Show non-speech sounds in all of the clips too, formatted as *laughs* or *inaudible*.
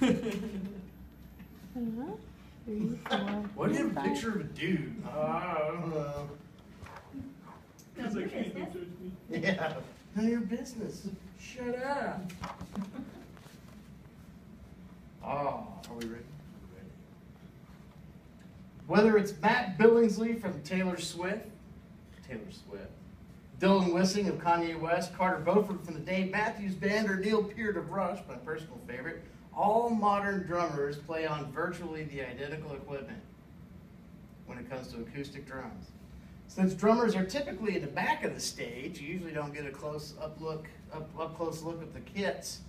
Huh? Three, four, Why do you have a picture of a dude? Uh, I don't know. Because I your can't business. judge me. Yeah, none your business. Shut up. Oh, are we ready? Ready. Whether it's Matt Billingslea from Taylor Swift, Taylor Swift, Dylan Wissing of Kanye West, Carter Beauford from the Dave Matthews Band, or Neil Peart of Rush, my personal favorite, all modern drummers play on virtually the identical equipment when it comes to acoustic drums. Since drummers are typically in the back of the stage, you usually don't get a close up look, up, up close look at the kits,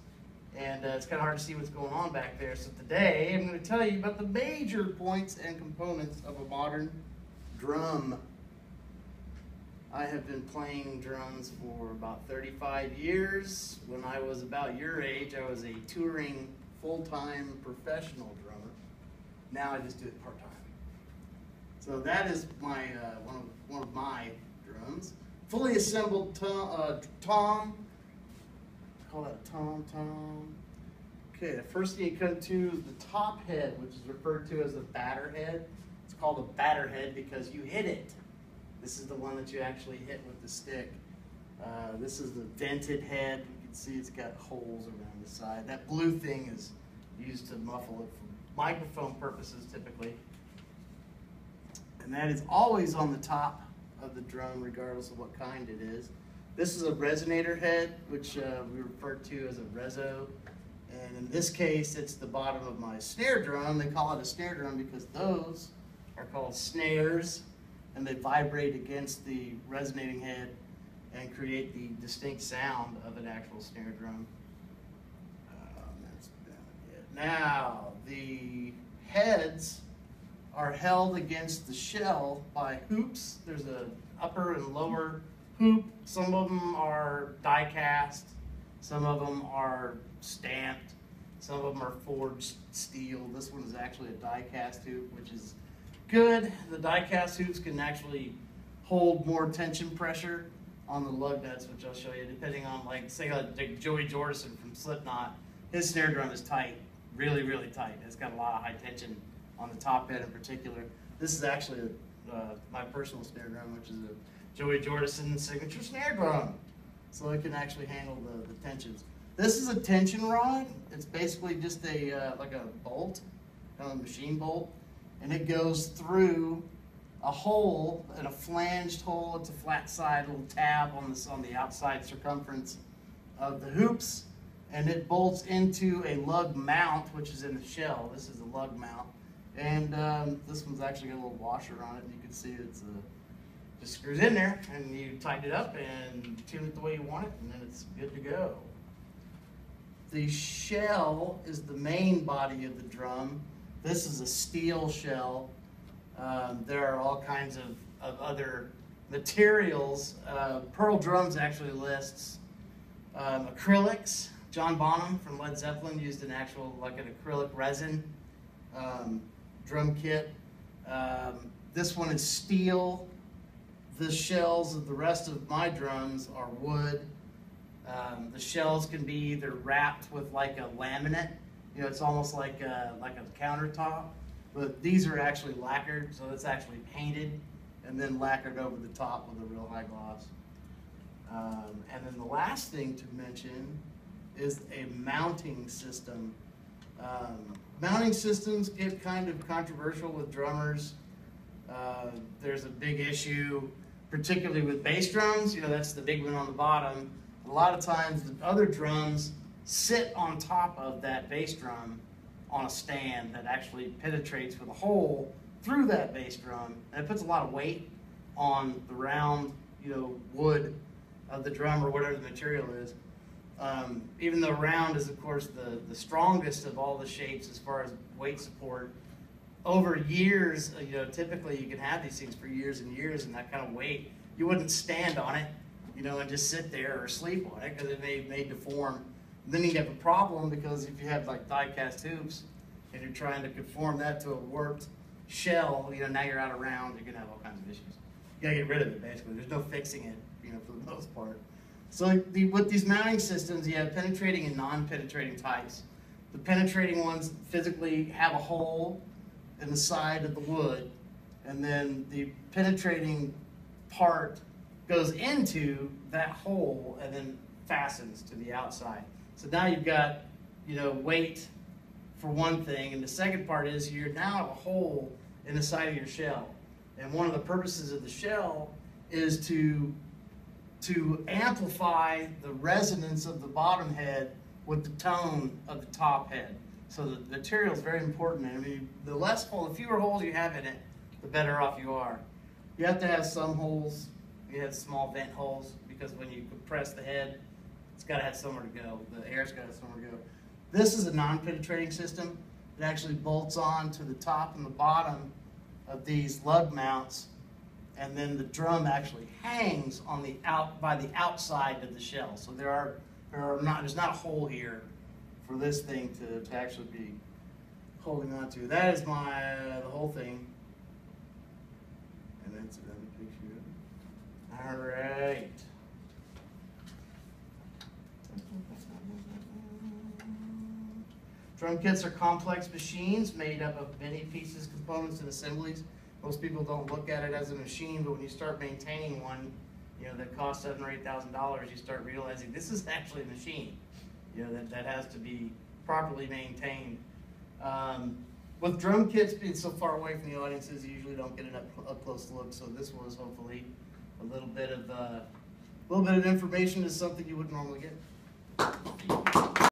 and uh, it's kind of hard to see what's going on back there. So today, I'm going to tell you about the major points and components of a modern drum. I have been playing drums for about 35 years. When I was about your age, I was a touring full-time professional drummer. Now I just do it part-time. So that is my uh, one of one of my drums. Fully assembled tom. Uh, tom. Call that tom tom. Okay, the first thing you come to is the top head, which is referred to as the batter head. It's called a batter head because you hit it. This is the one that you actually hit with the stick. Uh, this is the vented head. See it's got holes around the side. That blue thing is used to muffle it for microphone purposes typically. And that is always on the top of the drum, regardless of what kind it is. This is a resonator head, which uh, we refer to as a reso. And in this case, it's the bottom of my snare drum. They call it a snare drum because those are called snares, and they vibrate against the resonating head and create the distinct sound of an actual snare drum. Um. Now, the heads are held against the shell by hoops. There's a upper and lower hoop. Some of them are die cast. Some of them are stamped. Some of them are forged steel. This one is actually a die cast hoop, which is good. The die cast hoops can actually hold more tension pressure on the lug nuts, which I'll show you, depending on like say like Joey Jordison from Slipknot. His snare drum is tight, really, really tight. It's got a lot of high tension on the top end in particular. This is actually uh, my personal snare drum, which is a Joey Jordison signature snare drum. So it can actually handle the, the tensions. This is a tension rod. It's basically just a uh, like a bolt, kind of a machine bolt, and it goes through a hole and a flanged hole. It's a flat side little tab on this on the outside circumference of the hoops, and it bolts into a lug mount, which is in the shell. This is a lug mount, and um, this one's actually got a little washer on it. You can see it's a, just screws in there, and you tighten it up and tune it the way you want it, and then it's good to go. The shell is the main body of the drum. This is a steel shell. Um, there are all kinds of, of other materials. Uh, Pearl Drums actually lists um, acrylics. John Bonham from Led Zeppelin used an actual, like an acrylic resin um, drum kit. Um, this one is steel. The shells of the rest of my drums are wood. Um, the shells can be either wrapped with like a laminate, you know, it's almost like a, like a countertop, but these are actually lacquered, so it's actually painted and then lacquered over the top with a real high gloss. Um, and then the last thing to mention is a mounting system. Um, mounting systems get kind of controversial with drummers. Uh, there's a big issue, particularly with bass drums. You know, that's the big one on the bottom. A lot of times, the other drums sit on top of that bass drum on a stand that actually penetrates with a hole through that bass drum, and it puts a lot of weight on the round, you know, wood of the drum or whatever the material is. Um, even though round is, of course, the, the strongest of all the shapes as far as weight support, over years, uh, you know, typically you can have these things for years and years, and that kind of weight, you wouldn't stand on it, you know, and just sit there or sleep on it because it may, may deform. Then you have a problem because if you have like die cast tubes and you're trying to conform that to a warped shell, you know, now you're out of round, you're gonna have all kinds of issues. You gotta get rid of it basically. There's no fixing it, you know, for the most part. So the, with these mounting systems, you have penetrating and non-penetrating types. The penetrating ones physically have a hole in the side of the wood, and then the penetrating part goes into that hole and then fastens to the outside. So now you've got, you know, weight for one thing, and the second part is you're now have a hole in the side of your shell. And one of the purposes of the shell is to to amplify the resonance of the bottom head with the tone of the top head. So the material is very important. I mean, the less hole, the fewer holes you have in it, the better off you are. You have to have some holes. You have small vent holes because when you compress the head, it's got to have somewhere to go. The air's got to have somewhere to go. This is a non-penetrating system. It actually bolts on to the top and the bottom of these lug mounts, and then the drum actually hangs on the out by the outside of the shell. So there are there are not there's not a hole here for this thing to, to actually be holding on to. That is my uh, the whole thing. And that's another picture. All right. Drum kits are complex machines made up of many pieces, components, and assemblies. Most people don't look at it as a machine, but when you start maintaining one, you know, that costs seven or eight thousand dollars, you start realizing this is *laughs* actually a machine. You know, that, that has to be properly maintained. Um, with drum kits being so far away from the audiences, you usually don't get an up, up close look, so this was hopefully a little bit of, uh, a little bit of information is something you wouldn't normally get. ピーポー。